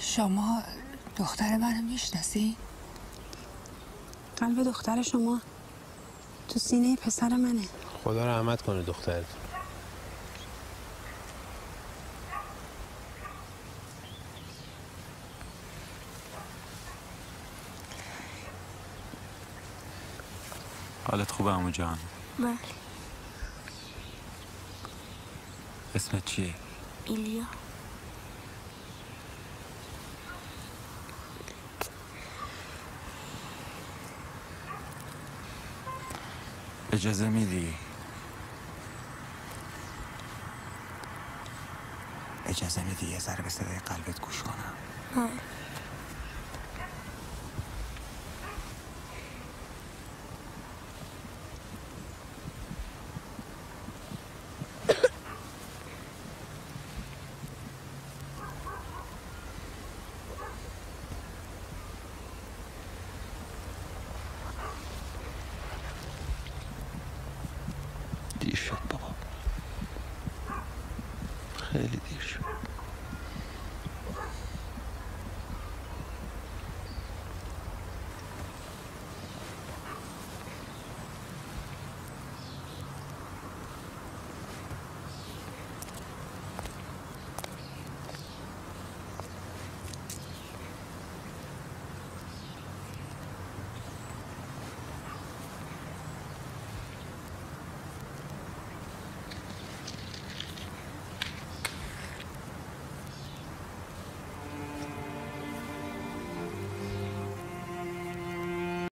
شما دختر منو می‌شناسی؟ قلب دختر شما تو سینه پسر منه. خدا رحمت کنه دخترت. حالت خوبه امو جان؟ بله. اسمت چیه؟ ایلیا. اجازه میدی؟ اجازه میدی یه ذره به صدای قلبت گوش کنم؟ بله دیر شد بابا. خیلی دیر شد.